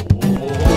Oh.